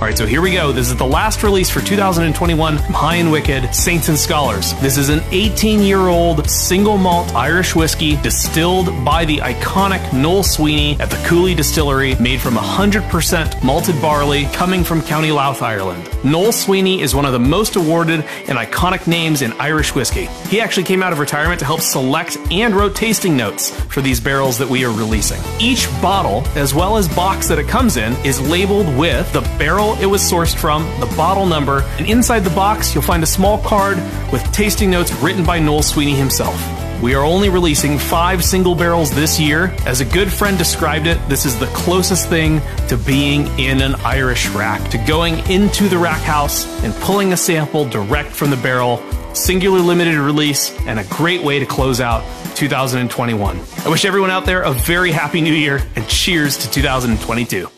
All right, so here we go. This is the last release for 2021 from High N' Wicked Saints and Scholars. This is an 18 year old single malt Irish whiskey distilled by the iconic Noel Sweeney at the Cooley Distillery, made from 100% malted barley coming from County Louth, Ireland. Noel Sweeney is one of the most awarded and iconic names in Irish whiskey. He actually came out of retirement to help select and wrote tasting notes for these barrels that we are releasing. Each bottle, as well as box that it comes in, is labeled with the barrel it was sourced from, the bottle number, and inside the box you'll find a small card with tasting notes written by Noel Sweeney himself. We are only releasing five single barrels this year. As a good friend described it, this is the closest thing to being in an Irish rack, to going into the rack house and pulling a sample direct from the barrel. Singular limited release and a great way to close out 2021. I wish everyone out there a very happy new year and cheers to 2022.